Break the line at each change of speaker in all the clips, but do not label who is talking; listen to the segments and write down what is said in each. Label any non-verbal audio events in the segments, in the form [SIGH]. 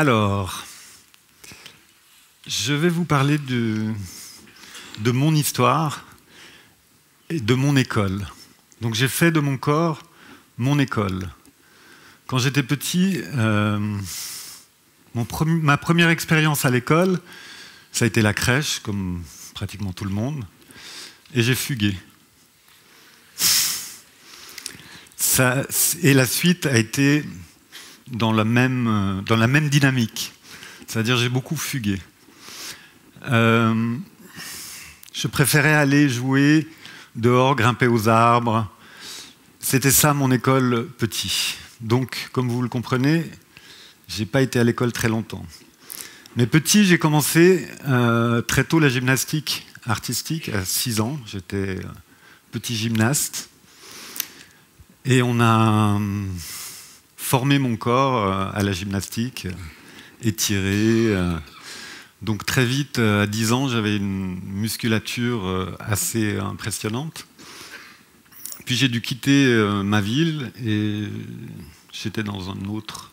Alors, je vais vous parler de, mon histoire et de mon école. Donc j'ai fait de mon corps mon école. Quand j'étais petit, euh, ma première expérience à l'école, ça a été la crèche, comme pratiquement tout le monde, et j'ai fugué. Et la suite a été dans la même, dans la même dynamique. C'est-à-dire j'ai beaucoup fugué. Euh, je préférais aller jouer dehors, grimper aux arbres. C'était ça mon école petit. Donc, comme vous le comprenez, j'ai pas été à l'école très longtemps. Mais petit, j'ai commencé euh, très tôt la gymnastique artistique, à 6 ans. J'étais petit gymnaste. Et on a euh, formé mon corps euh, à la gymnastique, étiré. Donc très vite, à 10 ans, j'avais une musculature assez impressionnante. Puis j'ai dû quitter ma ville et j'étais dans un autre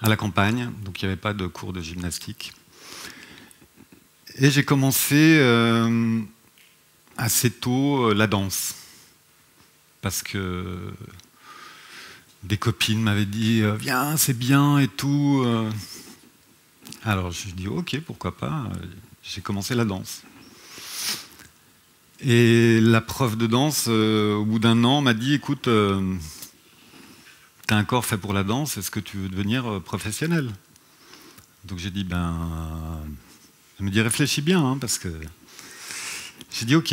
à la campagne, donc il n'y avait pas de cours de gymnastique. Et j'ai commencé euh, assez tôt euh, la danse, parce que des copines m'avaient dit euh, Viens, c'est bien et tout. Alors je dis Ok, pourquoi pas. J'ai commencé la danse. Et la prof de danse, au bout d'un an, m'a dit Écoute, un corps fait pour la danse, est-ce que tu veux devenir euh, professionnel? Donc j'ai dit, ben. Elle me dit, réfléchis bien, hein, parce que. J'ai dit, ok.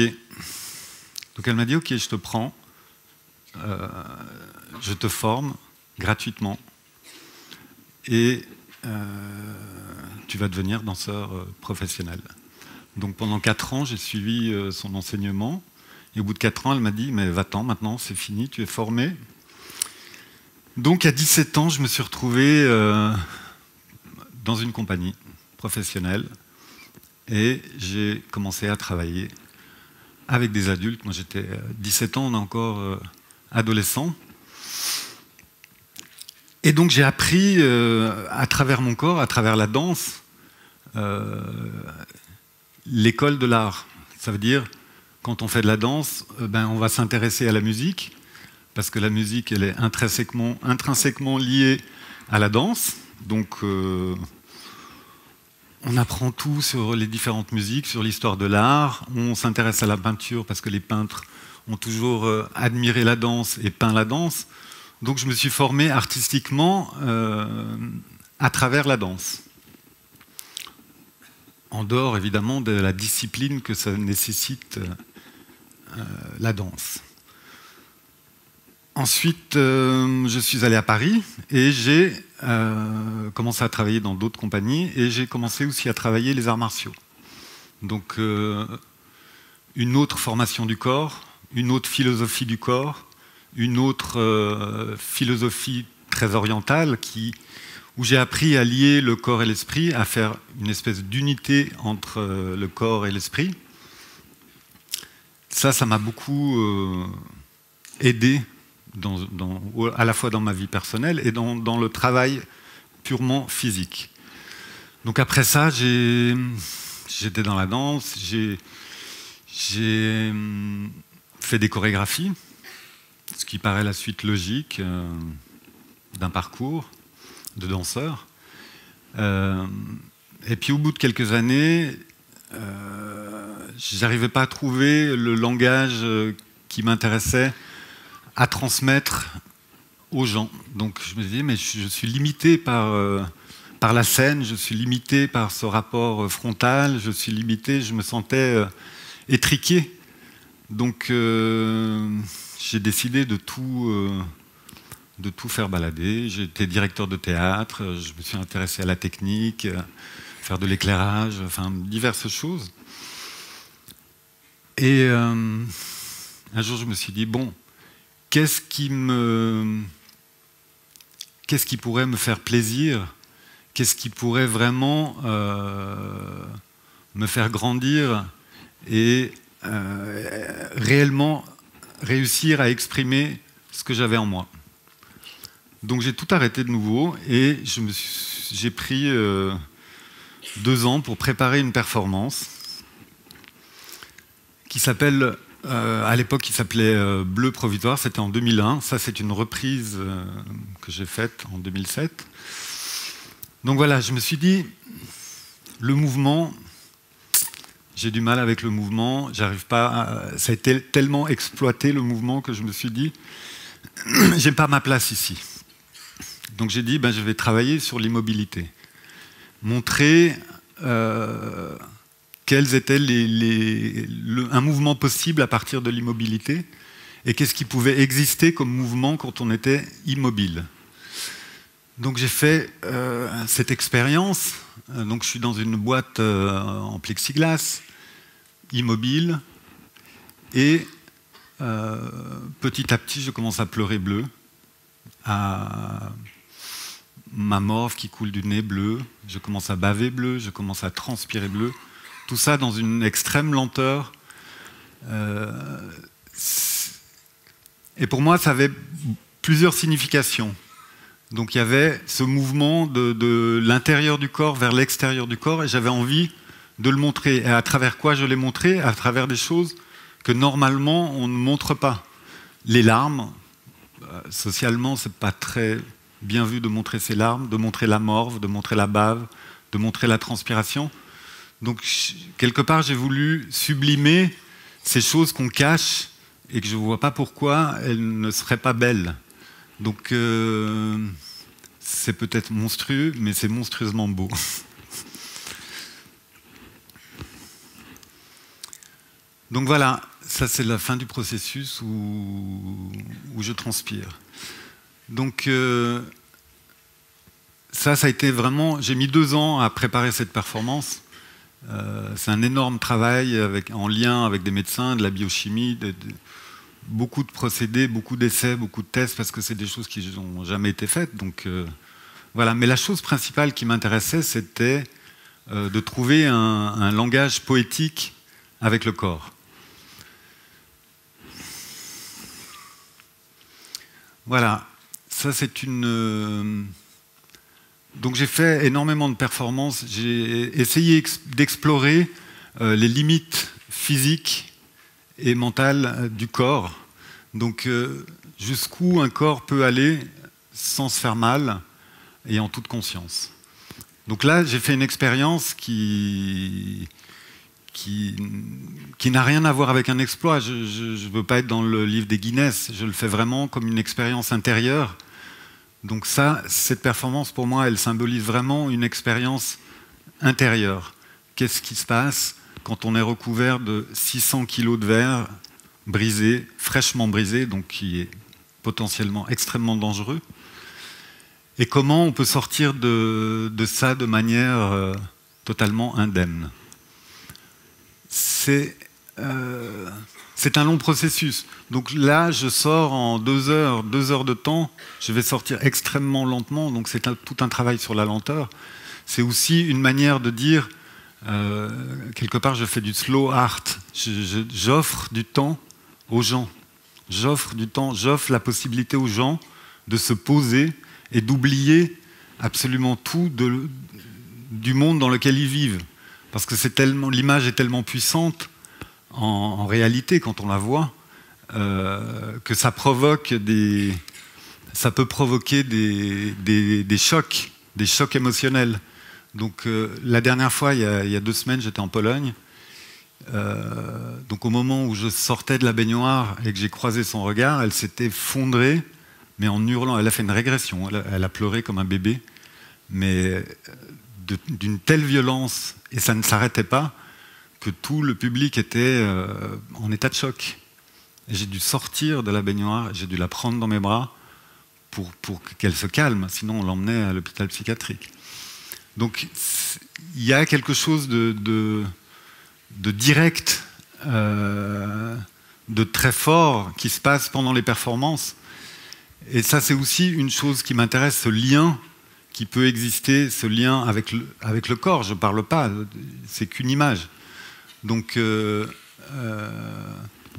Donc elle m'a dit, ok, je te prends, euh, je te forme gratuitement, et euh, tu vas devenir danseur professionnel. Donc pendant quatre ans, j'ai suivi son enseignement. Et au bout de quatre ans, elle m'a dit, mais va-t'en maintenant, c'est fini, tu es formé, donc à 17 ans, je me suis retrouvé euh, dans une compagnie professionnelle et j'ai commencé à travailler avec des adultes. Moi j'étais 17 ans, on est encore euh, adolescent. Et donc j'ai appris euh, à travers mon corps, à travers la danse, l'école de l'art. Ça veut dire, quand on fait de la danse, ben, on va s'intéresser à la musique, parce que la musique, elle est intrinsèquement, liée à la danse. Donc, euh, on apprend tout sur les différentes musiques, sur l'histoire de l'art. On s'intéresse à la peinture parce que les peintres ont toujours euh, admiré la danse et peint la danse. Donc, je me suis formé artistiquement euh, à travers la danse. En dehors, évidemment, de la discipline que ça nécessite la danse. Ensuite, euh, je suis allé à Paris et j'ai euh, commencé à travailler dans d'autres compagnies et j'ai commencé aussi à travailler les arts martiaux. Donc, euh, une autre formation du corps, une autre philosophie du corps, une autre philosophie très orientale qui, où j'ai appris à lier le corps et l'esprit, à faire une espèce d'unité entre le corps et l'esprit. Ça, ça m'a beaucoup aidé à la fois dans ma vie personnelle et dans, le travail purement physique. Donc après ça, j'étais dans la danse, j'ai fait des chorégraphies, ce qui paraît la suite logique euh, d'un parcours de danseur. Euh, et puis au bout de quelques années, euh, j'arrivais pas à trouver le langage qui m'intéressait à transmettre aux gens. Donc je me disais, mais je suis limité par, par la scène, je suis limité par ce rapport frontal, je suis limité, je me sentais étriqué. Donc j'ai décidé de tout, de tout faire balader. J'étais directeur de théâtre, je me suis intéressé à la technique, faire de l'éclairage, enfin diverses choses. Et un jour je me suis dit, bon, qu'est-ce qui me qu'est-ce qui pourrait me faire plaisir? Qu'est-ce qui pourrait vraiment euh, me faire grandir? Et euh, réellement réussir à exprimer ce que j'avais en moi Donc j'ai tout arrêté de nouveau et j'ai pris euh, deux ans pour préparer une performance qui s'appelle, euh, à l'époque, qui s'appelait Bleu Provisoire, c'était en 2001. Ça, c'est une reprise que j'ai faite en 2007. Donc voilà, je me suis dit, le mouvement, j'ai du mal avec le mouvement, j'arrive pas à, ça a été tellement exploité le mouvement que je me suis dit, [CLEARS THROAT] j'ai pas ma place ici. Donc j'ai dit, ben, je vais travailler sur l'immobilité. Montrer euh, quels étaient les, un mouvement possible à partir de l'immobilité et qu'est-ce qui pouvait exister comme mouvement quand on était immobile. Donc j'ai fait euh, cette expérience. Euh, donc je suis dans une boîte en plexiglas, immobile, et petit à petit je commence à pleurer bleu, à ma morve qui coule du nez bleu, je commence à baver bleu, je commence à transpirer bleu. Tout ça dans une extrême lenteur. Euh, et pour moi, ça avait plusieurs significations. Donc il y avait ce mouvement de, l'intérieur du corps vers l'extérieur du corps, et j'avais envie de le montrer. Et à travers quoi je l'ai montré? À travers des choses que normalement on ne montre pas. Les larmes, euh, socialement, c'est pas très bien vu de montrer ses larmes, de montrer la morve, de montrer la bave, de montrer la transpiration. Donc, quelque part, j'ai voulu sublimer ces choses qu'on cache et que je ne vois pas pourquoi elles ne seraient pas belles. Donc, euh, c'est peut-être monstrueux, mais c'est monstrueusement beau. [LAUGHS] Donc voilà, ça c'est la fin du processus où, je transpire. Donc euh, ça, ça a été vraiment... J'ai mis deux ans à préparer cette performance. Euh, c'est un énorme travail avec, en lien avec des médecins, de la biochimie, beaucoup de procédés, beaucoup d'essais, beaucoup de tests, parce que c'est des choses qui n'ont jamais été faites. Donc euh, voilà. Mais la chose principale qui m'intéressait, c'était de trouver un langage poétique avec le corps. Voilà. Ça, c'est une. Euh, donc, j'ai fait énormément de performances. J'ai essayé d'explorer euh, les limites physiques et mentales euh, du corps. Donc, jusqu'où un corps peut aller sans se faire mal et en toute conscience. Donc là, j'ai fait une expérience qui, qui, qui n'a rien à voir avec un exploit. Je ne veux pas être dans le livre des Guinness, je le fais vraiment comme une expérience intérieure donc ça, cette performance, pour moi, elle symbolise vraiment une expérience intérieure. Qu'est-ce qui se passe? Quand on est recouvert de 600 kg de verre brisé, fraîchement brisé, donc qui est potentiellement extrêmement dangereux Et comment on peut sortir de, ça de manière euh, totalement indemne? Euh, c'est un long processus. Donc là, je sors en deux heures, deux heures de temps. Je vais sortir extrêmement lentement. Donc c'est tout un travail sur la lenteur. C'est aussi une manière de dire, euh, quelque part, je fais du slow art. J'offre du temps aux gens. J'offre du temps, j'offre la possibilité aux gens de se poser et d'oublier absolument tout du monde dans lequel ils vivent. Parce que l'image est tellement puissante en, réalité, quand on la voit, euh, que ça provoque des, ça peut provoquer des, des, chocs, des chocs émotionnels. Donc euh, la dernière fois, il y, a, deux semaines, j'étais en Pologne. Euh, donc au moment où je sortais de la baignoire et que j'ai croisé son regard, elle s'était effondrée, mais en hurlant. Elle a fait une régression. Elle a, pleuré comme un bébé, mais d'une telle violence et ça ne s'arrêtait pas que tout le public était euh, en état de choc. J'ai dû sortir de la baignoire, j'ai dû la prendre dans mes bras pour qu'elle se calme, sinon on l'emmenait à l'hôpital psychiatrique. Donc il y a quelque chose de, direct, euh, de très fort qui se passe pendant les performances. Et ça, c'est aussi une chose qui m'intéresse, ce lien qui peut exister, ce lien avec le, corps. Je ne parle pas, c'est qu'une image. Donc euh, euh,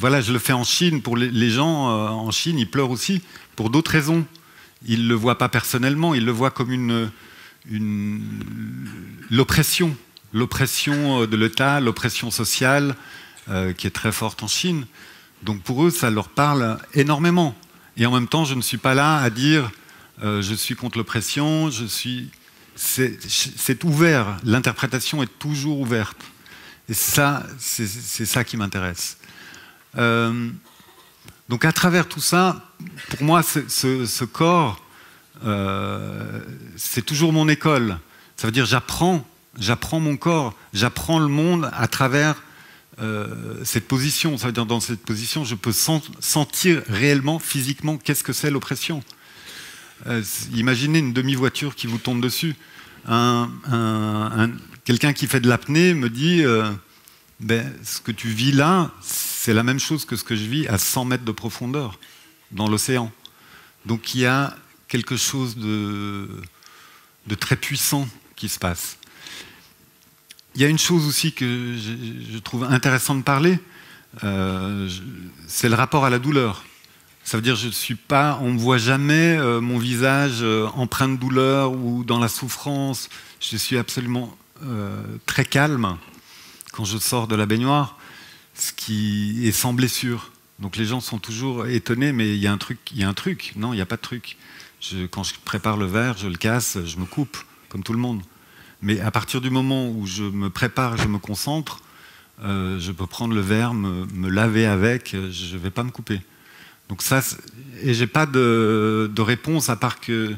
voilà, je le fais en Chine. Pour les, gens en Chine, ils pleurent aussi pour d'autres raisons. il ne le voit pas personnellement, il le voit comme une l'oppression, l'oppression de l'État, l'oppression sociale, euh, qui est très forte en Chine. Donc pour eux, ça leur parle énormément. Et en même temps, je ne suis pas là à dire euh, je suis contre l'oppression, je suis. C'est ouvert, l'interprétation est toujours ouverte. Et ça, c'est ça qui m'intéresse. Euh, donc à travers tout ça, pour moi, ce, corps, euh, c'est toujours mon école. Ça veut dire j'apprends, j'apprends mon corps, j'apprends le monde à travers cette position. Ça veut dire dans cette position, je peux sentir réellement, physiquement, qu'est-ce que c'est l'oppression. Euh, imaginez une demi-voiture qui vous tombe dessus. Quelqu'un qui fait de l'apnée me dit euh, ben, ce que tu vis là, c'est la même chose que ce que je vis à 100 mètres de profondeur dans l'océan. Donc il y a quelque chose de, très puissant qui se passe. Il y a une chose aussi que je, trouve intéressant de parler, euh, c'est le rapport à la douleur. Ça veut dire je suis pas, on ne voit jamais euh, mon visage euh, empreint de douleur ou dans la souffrance. Je suis absolument très calme quand je sors de la baignoire, ce qui est sans blessure. Donc les gens sont toujours étonnés, mais il y a un truc. Non, il n'y a pas de truc. Quand je prépare le verre, je le casse, je me coupe, comme tout le monde. Mais à partir du moment où je me prépare, je me concentre, je peux prendre le verre, me, laver avec, je ne vais pas me couper. Donc ça, et j'ai pas de, réponse à part que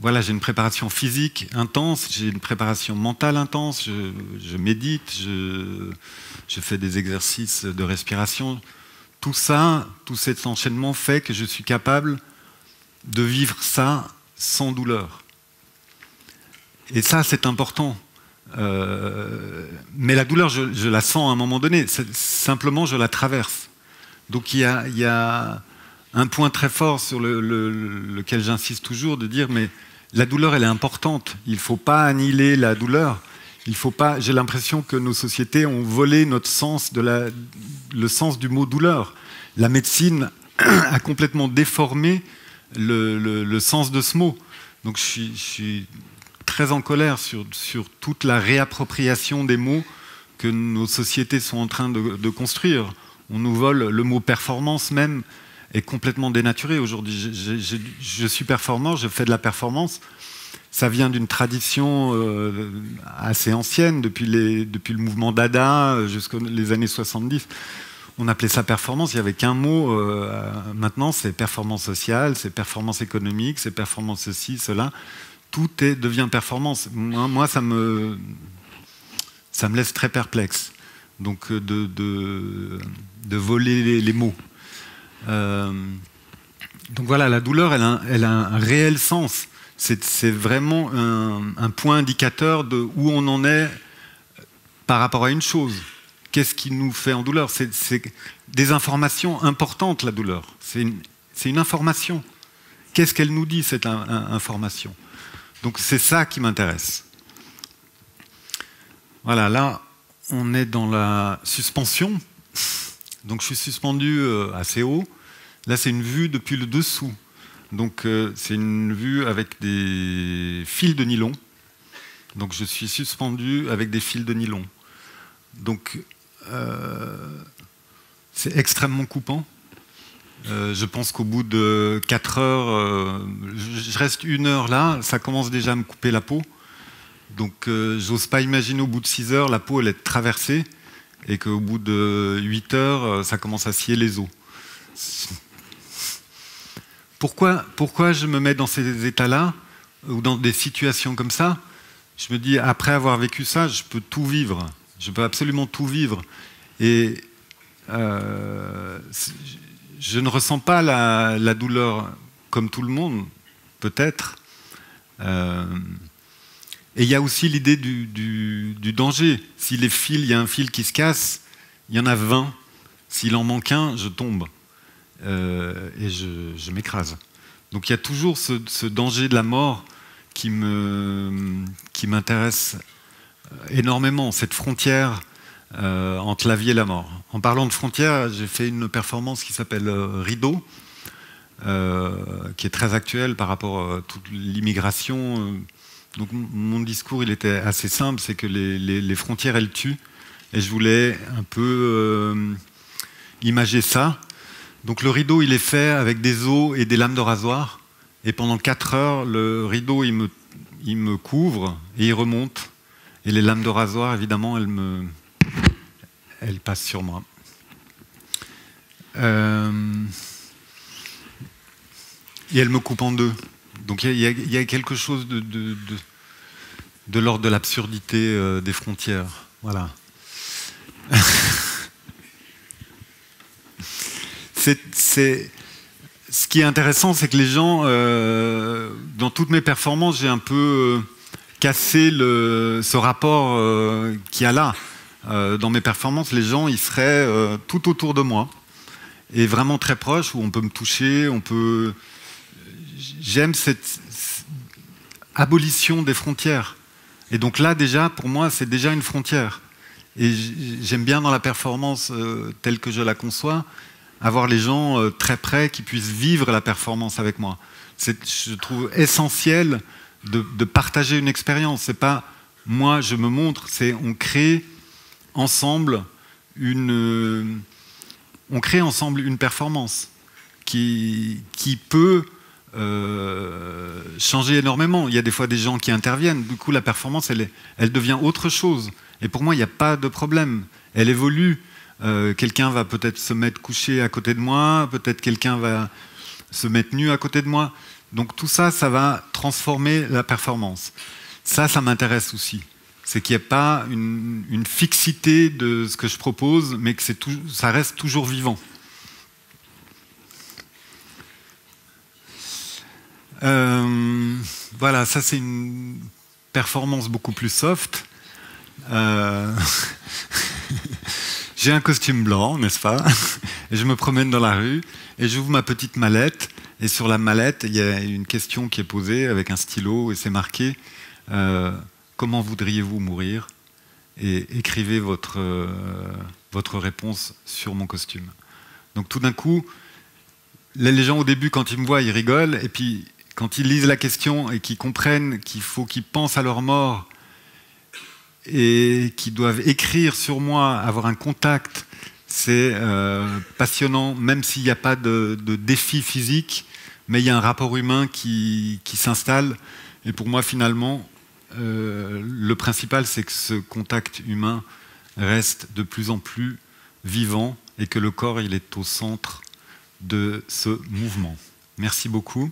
voilà, j'ai une préparation physique intense, j'ai une préparation mentale intense, je, médite, je, fais des exercices de respiration. Tout ça, tout cet enchaînement fait que je suis capable de vivre ça sans douleur. Et ça, c'est important. Euh, mais la douleur, je, la sens à un moment donné. Simplement, je la traverse. Donc il y a, un point très fort sur lequel j'insiste toujours, de dire mais la douleur elle est importante. Il ne faut pas annihiler la douleur. Il faut pas. J'ai l'impression que nos sociétés ont volé notre sens de la, le sens du mot douleur. La médecine [CLEARS THROAT] a complètement déformé le, sens de ce mot. Donc je suis, très en colère sur, toute la réappropriation des mots que nos sociétés sont en train de construire on nous vole le mot performance même est complètement dénaturé aujourd'hui. Je, suis performant, je fais de la performance. Ça vient d'une tradition euh, assez ancienne, depuis, le mouvement Dada jusqu'aux les années 70. On appelait ça performance, il n'y avait qu'un mot. Euh, maintenant, c'est performance sociale, c'est performance économique, c'est performance ceci, cela. Tout devient performance. Moi, ça, me, ça me laisse très perplexe donc euh, de, voler les, mots. Euh, donc voilà, la douleur, elle a, un réel sens. C'est vraiment un, point indicateur de où on en est par rapport à une chose. Qu'est-ce qui nous fait en douleur C'est des informations importantes, la douleur. C'est une, information. Qu'est-ce qu'elle nous dit, cette information? Donc c'est ça qui m'intéresse. Voilà, là, on est dans la suspension. Donc je suis suspendu euh, assez haut. Là, c'est une vue depuis le dessous. Donc euh, c'est une vue avec des fils de nylon. Donc je suis suspendu avec des fils de nylon. Donc c'est extrêmement coupant. je pense qu'au bout de 4 heures, je reste une heure là, ça commence déjà à me couper la peau. Donc euh, j'ose pas imaginer au bout de 6 heures, la peau elle est traversée et qu'au bout de 8 heures, euh, ça commence à scier les os. Pourquoi, pourquoi je me mets dans ces états-là ou dans des situations comme ça? Je me dis, après avoir vécu ça, je peux tout vivre. Je peux absolument tout vivre. Et euh, je ne ressens pas la, douleur comme tout le monde, peut-être. Et il y a aussi l'idée du, danger. Si y a un fil qui se casse, il y en a 20. S'il en manque un, je tombe. Euh, et je, m'écrase. Donc il y a toujours ce, danger de la mort qui m'intéresse euh, énormément, cette frontière euh, entre la vie et la mort. En parlant de frontière, j'ai fait une performance qui s'appelle Rideau. qui est très actuel par rapport à toute l'immigration. Donc mon discours, il était assez simple, c'est que les, frontières, elles tuent. Et je voulais un peu imager ça. Donc le rideau, il est fait avec des os et des lames de rasoir. Et pendant 4 heures, le rideau, il me couvre et il remonte. Et les lames de rasoir, évidemment, elles, me, elles passent sur moi. Euh, et elles me coupent en deux. Donc il y, a quelque chose de, de, de, de l'ordre de l'absurdité euh, des frontières. Voilà. [LAUGHS] c'est ce qui est intéressant, c'est que les gens, euh, dans toutes mes performances, j'ai un peu euh, le, ce rapport euh, qu'il y a là. dans mes performances, les gens, ils seraient tout autour de moi et vraiment très proches, où on peut me toucher, on peut. J'aime cette abolition des frontières. Et donc là, déjà, pour moi, c'est déjà une frontière. Et j'aime bien dans la performance telle que je la conçois, avoir les gens euh, très près qui puissent vivre la performance avec moi. Je trouve essentiel de, partager une expérience. C'est pas moi je me montre, c'est on crée ensemble une, euh, on crée ensemble une performance qui, qui peut euh, changer énormément. Il y a des fois des gens qui interviennent, du coup la performance elle, elle devient autre chose. Et pour moi il n'y a pas de problème. Elle évolue euh, quelqu'un va peut-être se mettre couché à côté de moi, peut-être quelqu'un va se mettre nu à côté de moi. Donc tout ça, ça va transformer la performance. Ça, ça m'intéresse aussi. C'est qu'il n'y ait pas une, fixité de ce que je propose, mais que ça reste toujours vivant. Euh, voilà, ça c'est une performance beaucoup plus soft. Euh, [LAUGHS] J'ai un costume blanc, n'est-ce pas? Et je me promène dans la rue et j'ouvre ma petite mallette. Et sur la mallette, il y a une question qui est posée avec un stylo et c'est marqué euh, Comment voudriez-vous mourir? Et écrivez votre, euh, votre réponse sur mon costume. Donc tout d'un coup, les gens au début, quand ils me voient, ils rigolent. Et puis quand ils lisent la question et qu'ils comprennent qu'il faut qu'ils pensent à leur mort et qui doivent écrire sur moi, avoir un contact, c'est euh, passionnant, même s'il n'y a pas de, défi physique, mais il y a un rapport humain qui, s'installe. Et pour moi, finalement, euh, le principal, c'est que ce contact humain reste de plus en plus vivant et que le corps, il est au centre de ce mouvement. Merci beaucoup.